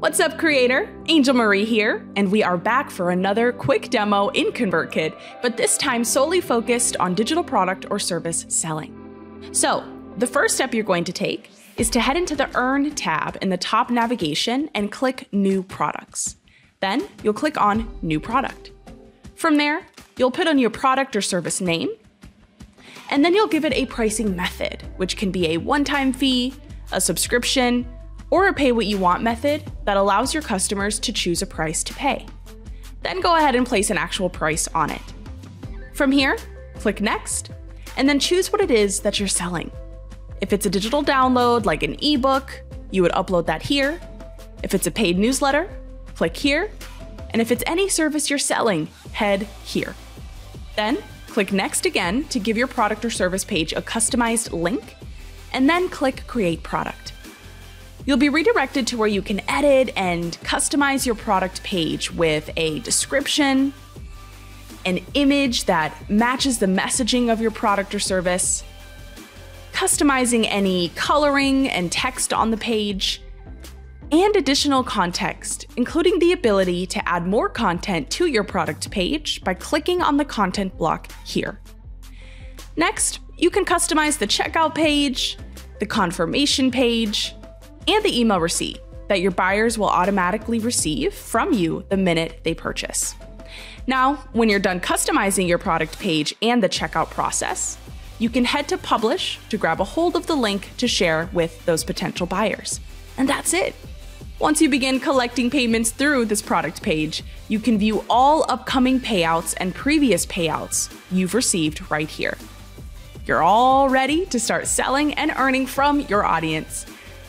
What's up, creator? Angel Marie here, and we are back for another quick demo in ConvertKit, but this time solely focused on digital product or service selling. So, the first step you're going to take is to head into the Earn tab in the top navigation and click New Products. Then you'll click on New Product. From there, you'll put on your product or service name, and then you'll give it a pricing method, which can be a one time fee, a subscription, or a pay what you want method that allows your customers to choose a price to pay. Then go ahead and place an actual price on it. From here, click Next, and then choose what it is that you're selling. If it's a digital download like an ebook, you would upload that here. If it's a paid newsletter, click here. And if it's any service you're selling, head here. Then click Next again to give your product or service page a customized link, and then click Create Product. You'll be redirected to where you can edit and customize your product page with a description, an image that matches the messaging of your product or service, customizing any coloring and text on the page, and additional context, including the ability to add more content to your product page by clicking on the content block here. Next, you can customize the checkout page, the confirmation page, and the email receipt that your buyers will automatically receive from you the minute they purchase. Now, when you're done customizing your product page and the checkout process, you can head to Publish to grab a hold of the link to share with those potential buyers. And that's it. Once you begin collecting payments through this product page, you can view all upcoming payouts and previous payouts you've received right here. You're all ready to start selling and earning from your audience.